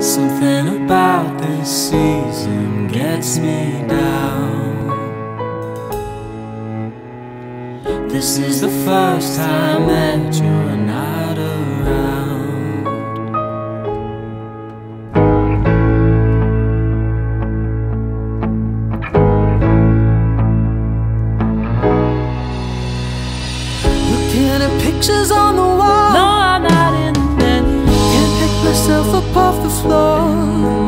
Something about this season gets me down. This is the first time that you're not around. Looking at pictures on the wall. Just up off the floor.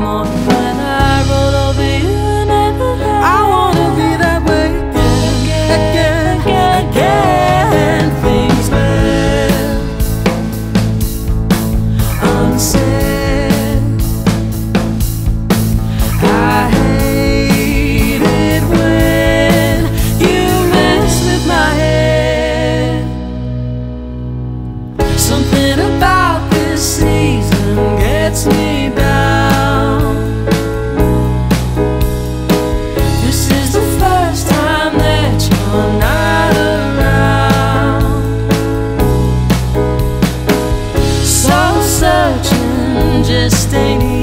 just ain't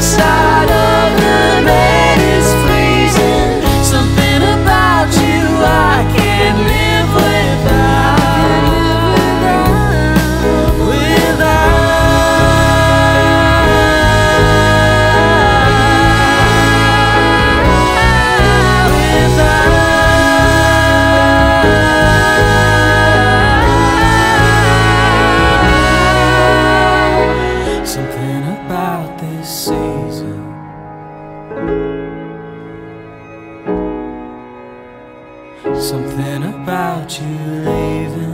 side. Something about you leaving.